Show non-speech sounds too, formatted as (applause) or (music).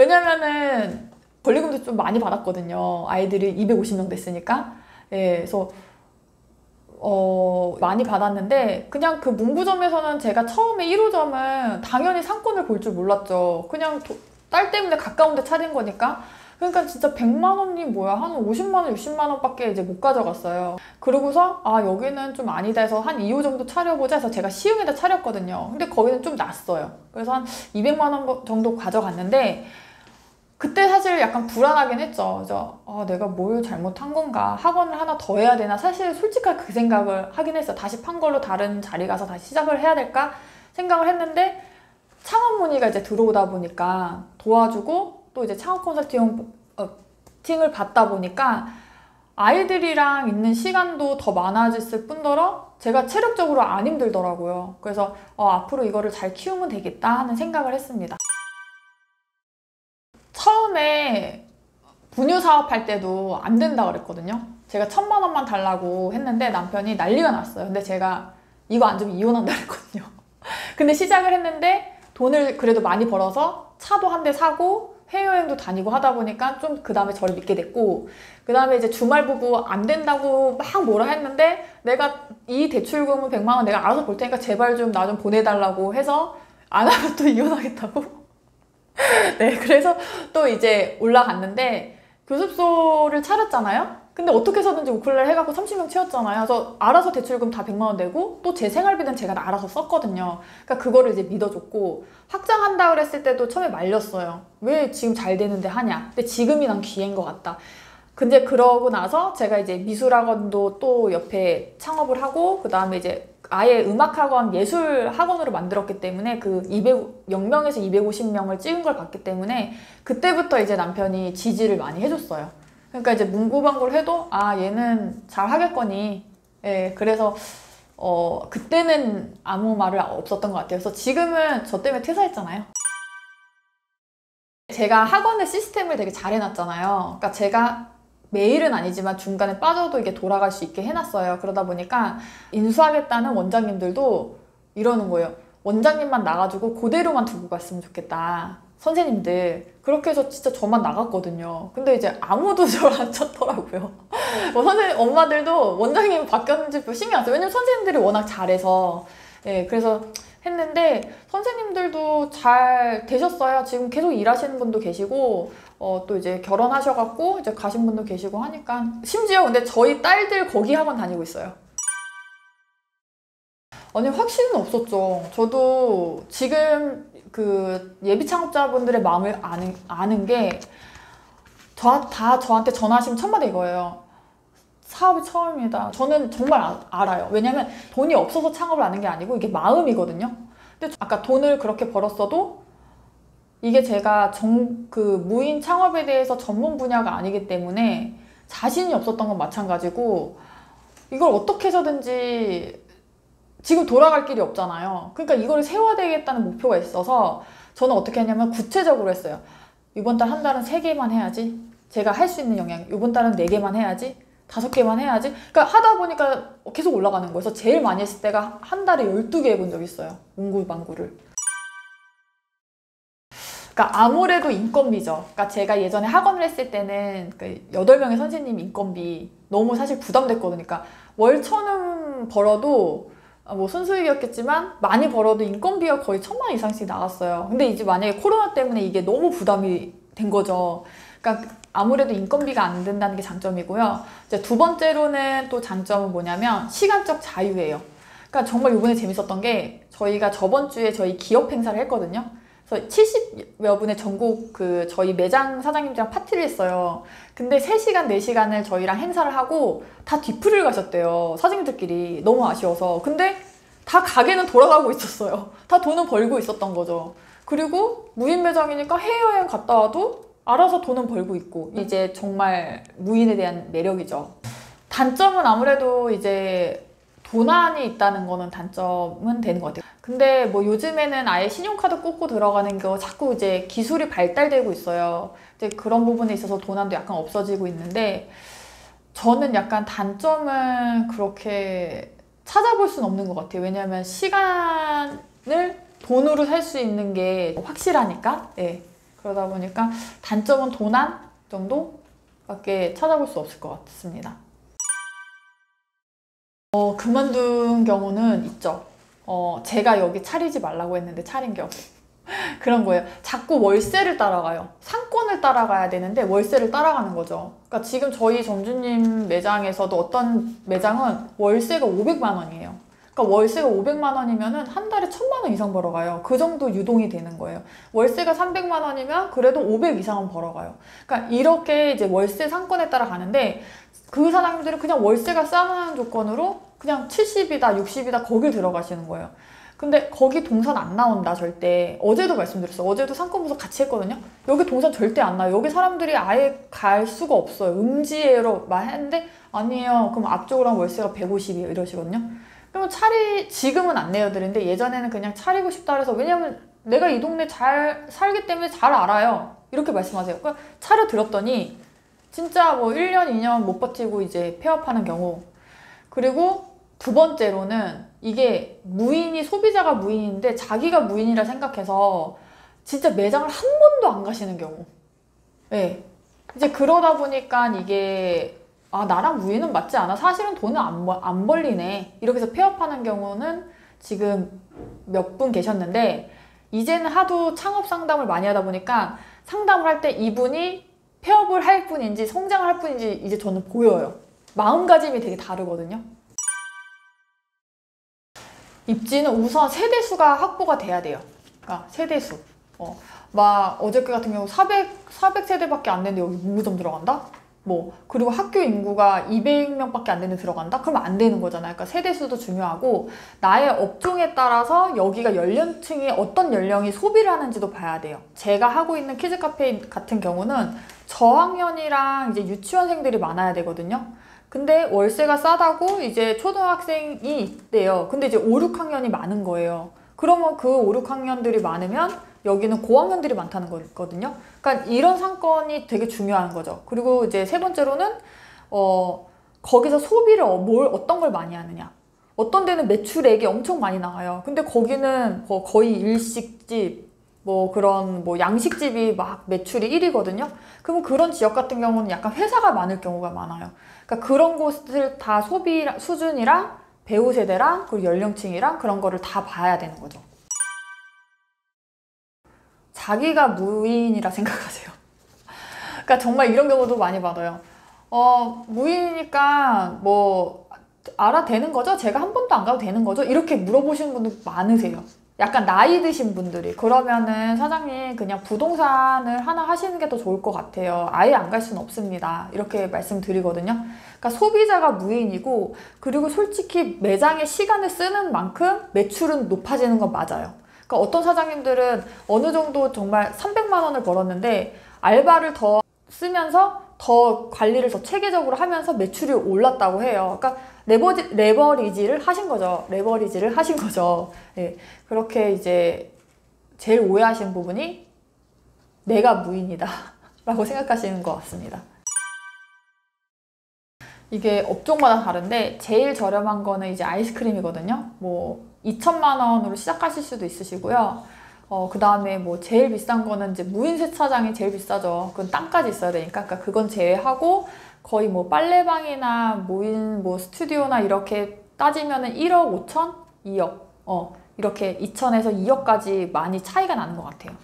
왜냐면은 권리금도 좀 많이 받았거든요. 아이들이 250명 됐으니까. 예, 그래서 어, 많이 받았는데 그냥 그 문구점에서는 제가 처음에 1호점은 당연히 상권을 볼 줄 몰랐죠. 그냥 도, 딸 때문에 가까운 데 차린 거니까 그러니까 진짜 100만 원이 뭐야 한 50만 원, 60만 원밖에 이제 못 가져갔어요. 그러고서 아 여기는 좀 아니다 해서 한 2호 정도 차려보자 해서 제가 시흥에다 차렸거든요. 근데 거기는 좀 났어요. 그래서 한 200만 원 정도 가져갔는데 그때 사실 약간 불안하긴 했죠. 그래서 아, 내가 뭘 잘못한 건가? 학원을 하나 더 해야 되나? 사실 솔직하게 그 생각을 하긴 했어요. 다시 판 걸로 다른 자리 가서 다시 시작을 해야 될까? 생각을 했는데 창업 문의가 이제 들어오다 보니까 도와주고 또 이제 창업 컨설팅 어, 팅을 받다 보니까 아이들이랑 있는 시간도 더 많아졌을 뿐더러 제가 체력적으로 안 힘들더라고요. 그래서 어, 앞으로 이거를 잘 키우면 되겠다 하는 생각을 했습니다. 처음에 분유 사업할 때도 안 된다 그랬거든요. 제가 천만 원만 달라고 했는데 남편이 난리가 났어요. 근데 제가 이거 안 주면 이혼한다 그랬거든요. (laughs) 근데 시작을 했는데 돈을 그래도 많이 벌어서 차도 한 대 사고 해외여행도 다니고 하다 보니까 좀 그 다음에 저를 믿게 됐고 그 다음에 이제 주말 부부 안 된다고 막 뭐라 했는데 내가 이 대출금은 100만 원 내가 알아서 볼 테니까 제발 좀 나좀 보내달라고 해서 안 하면 또 이혼하겠다고 (laughs) 네, 그래서 또 이제 올라갔는데 교습소를 차렸잖아요. 근데 어떻게 해서든지 우쿨렐 해갖고 30명 채웠잖아요. 그래서 알아서 대출금 다 100만 원 내고 또 제 생활비는 제가 알아서 썼거든요. 그러니까 그거를 이제 믿어줬고 확장한다 그랬을 때도 처음에 말렸어요. 왜 지금 잘 되는데 하냐. 근데 지금이 난 기회인 것 같다. 근데 그러고 나서 제가 이제 미술학원도 또 옆에 창업을 하고 그 다음에 이제 아예 음악학원 예술학원으로 만들었기 때문에 그 200, 0명에서 250명을 찍은 걸 봤기 때문에 그때부터 이제 남편이 지지를 많이 해줬어요. 그러니까 이제 문구방구를 해도 아 얘는 잘 하겠거니 예 그래서 어 그때는 아무 말을 없었던 것 같아요. 그래서 지금은 저 때문에 퇴사했잖아요. 제가 학원의 시스템을 되게 잘 해놨잖아요. 그러니까 제가 매일은 아니지만 중간에 빠져도 이게 돌아갈 수 있게 해놨어요. 그러다 보니까 인수하겠다는 원장님들도 이러는 거예요. 원장님만 나가지고 그대로만 두고 갔으면 좋겠다. 선생님들 그렇게 해서 진짜 저만 나갔거든요. 근데 이제 아무도 (laughs) 저를 안 찾더라고요. 뭐 선생님 엄마들도 원장님 바뀌었는지 신경 안 써요. 왜냐면 선생님들이 워낙 잘해서 예, 그래서 했는데 선생님들도 잘 되셨어요. 지금 계속 일하시는 분도 계시고 어, 또 이제 결혼하셔갖고 이제 가신 분도 계시고 하니까 심지어 근데 저희 딸들 거기 학원 다니고 있어요. 아니 확신은 없었죠. 저도 지금 그 예비 창업자분들의 마음을 아는 아는 게 저, 다 저한테 전화하시면 첫 마디 이거예요. 사업이 처음이다. 저는 정말 아, 알아요. 왜냐면 돈이 없어서 창업을 하는 게 아니고 이게 마음이거든요. 근데 아까 돈을 그렇게 벌었어도 이게 제가 정, 그 무인 창업에 대해서 전문 분야가 아니기 때문에 자신이 없었던 건 마찬가지고 이걸 어떻게 해서든지 지금 돌아갈 길이 없잖아요. 그러니까 이걸 세워야 되겠다는 목표가 있어서 저는 어떻게 했냐면 구체적으로 했어요. 이번 달 한 달은 세개만 해야지. 제가 할 수 있는 영향. 이번 달은 네개만 해야지. 다섯 개만 해야지. 그러니까 하다 보니까 계속 올라가는 거예요. 그래서 제일 많이 했을 때가 한 달에 12개 해본 적 있어요. 문구방구를. 그러니까 아무래도 인건비죠. 그러니까 제가 예전에 학원을 했을 때는 그 8명의 선생님 인건비 너무 사실 부담됐거든요. 그러니까 월 천원 벌어도 뭐 순수익이었겠지만 많이 벌어도 인건비가 거의 천만 이상씩 나갔어요. 근데 이제 만약에 코로나 때문에 이게 너무 부담이 된 거죠. 그러니까 아무래도 인건비가 안 된다는 게 장점이고요. 이제 두 번째로는 또 장점은 뭐냐면 시간적 자유예요. 그러니까 정말 이번에 재밌었던 게 저희가 저번 주에 저희 기업 행사를 했거든요. 그래서 70여 분의 전국 그 저희 매장 사장님들이랑 파티를 했어요. 근데 3시간, 4시간을 저희랑 행사를 하고 다 뒤풀이를 가셨대요. 사장님들끼리. 너무 아쉬워서. 근데 다 가게는 돌아가고 있었어요. 다 돈은 벌고 있었던 거죠. 그리고 무인 매장이니까 해외여행 갔다 와도 알아서 돈은 벌고 있고 이제 정말 무인에 대한 매력이죠. 단점은 아무래도 이제 도난이 있다는 거는 단점은 되는 것 같아요. 근데 뭐 요즘에는 아예 신용카드 꽂고 들어가는 거 자꾸 이제 기술이 발달되고 있어요. 이제 그런 부분에 있어서 도난도 약간 없어지고 있는데 저는 약간 단점은 그렇게 찾아볼 수는 없는 것 같아요. 왜냐하면 시간을 돈으로 살 수 있는 게 확실하니까. 네. 그러다 보니까 단점은 도난 정도밖에 찾아볼 수 없을 것 같습니다. 어, 그만둔 경우는 있죠. 어, 제가 여기 차리지 말라고 했는데 차린 경우. (laughs) 그런 거예요. 자꾸 월세를 따라가요. 상권을 따라가야 되는데 월세를 따라가는 거죠. 그러니까 지금 저희 점주님 매장에서도 어떤 매장은 월세가 500만 원이에요. 그러니까 월세가 500만 원이면은 한 달에 1000만 원 이상 벌어가요. 그 정도 유동이 되는 거예요. 월세가 300만 원이면 그래도 500 이상은 벌어가요. 그러니까 이렇게 이제 월세 상권에 따라 가는데 그 사장님들은 그냥 월세가 싸는 조건으로 그냥 70이다, 60이다 거길 들어가시는 거예요. 근데 거기 동산 안 나온다 절대. 어제도 말씀드렸어 어제도 상권 분석 같이 했거든요. 여기 동산 절대 안 나요. 여기 사람들이 아예 갈 수가 없어요. 음지에로 말했는데 아니에요. 그럼 앞쪽으로 하면 월세가 150이에요. 이러시거든요. 그러면 차리 지금은 안 내어드리는데 예전에는 그냥 차리고 싶다 그래서 왜냐면 내가 이 동네 잘 살기 때문에 잘 알아요. 이렇게 말씀하세요. 그러니까 차려 들었더니 진짜 뭐 1년 2년 못 버티고 이제 폐업하는 경우 그리고 두 번째로는 이게 무인이 소비자가 무인인데 자기가 무인이라 생각해서 진짜 매장을 한 번도 안 가시는 경우. 네. 이제 그러다 보니까 이게 아 나랑 무인은 맞지 않아. 사실은 돈을 안, 안 벌리네. 이렇게 해서 폐업하는 경우는 지금 몇 분 계셨는데 이제는 하도 창업 상담을 많이 하다 보니까 상담을 할 때 이분이 폐업을 할 뿐인지 성장을 할 뿐인지 이제 저는 보여요. 마음가짐이 되게 다르거든요. 입지는 우선 세대수가 확보가 돼야 돼요. 그러니까 세대수. 어, 막 어저께 같은 경우 400, 400세대밖에 안 되는데 여기 문구점 들어간다? 뭐 그리고 학교 인구가 200명밖에 안 되는데 들어간다? 그러면 안 되는 거잖아요. 그러니까 세대수도 중요하고 나의 업종에 따라서 여기가 연령층이 어떤 연령이 소비를 하는지도 봐야 돼요. 제가 하고 있는 키즈 카페 같은 경우는 저학년이랑 이제 유치원생들이 많아야 되거든요. 근데 월세가 싸다고 이제 초등학생이 있대요. 근데 이제 5, 6학년이 많은 거예요. 그러면 그 5, 6학년들이 많으면 여기는 고학년들이 많다는 거거든요. 그러니까 이런 상권이 되게 중요한 거죠. 그리고 이제 세 번째로는 어 거기서 소비를 어, 뭘 어떤 걸 많이 하느냐. 어떤 데는 매출액이 엄청 많이 나와요. 근데 거기는 뭐 거의 일식집, 뭐 그런 뭐 양식집이 막 매출이 1위거든요. 그러면 그런 지역 같은 경우는 약간 회사가 많을 경우가 많아요. 그러니까 그런 곳을 다 소비 수준이랑 배우 세대랑 그리고 연령층이랑 그런 거를 다 봐야 되는 거죠. 자기가 무인이라 생각하세요. (laughs) 그러니까 정말 이런 경우도 많이 받아요. 어, 무인이니까 뭐 알아되는 거죠? 제가 한 번도 안 가도 되는 거죠? 이렇게 물어보시는 분들 많으세요. 약간 나이 드신 분들이 그러면은 사장님 그냥 부동산을 하나 하시는 게 더 좋을 것 같아요. 아예 안 갈 수는 없습니다. 이렇게 말씀드리거든요. 그러니까 소비자가 무인이고 그리고 솔직히 매장에 시간을 쓰는 만큼 매출은 높아지는 건 맞아요. 그러니까 어떤 사장님들은 어느 정도 정말 300만 원을 벌었는데 알바를 더 쓰면서 더 관리를 더 체계적으로 하면서 매출이 올랐다고 해요. 그러니까 레버지, 레버리지를 하신 거죠. 레버리지를 하신 거죠. 예, 그렇게 이제 제일 오해하시는 부분이 내가 무인이다 (laughs) 라고 생각하시는 것 같습니다. 이게 업종마다 다른데 제일 저렴한 거는 이제 아이스크림이거든요. 뭐 2천만 원으로 시작하실 수도 있으시고요. 어, 그 다음에 뭐 제일 비싼 거는 이제 무인 세차장이 제일 비싸죠. 그건 땅까지 있어야 되니까. 그러니까 그건 제외하고 거의 뭐 빨래방이나 무인 뭐 스튜디오나 이렇게 따지면은 1억 5천? 2억. 어, 이렇게 2천에서 2억까지 많이 차이가 나는 것 같아요.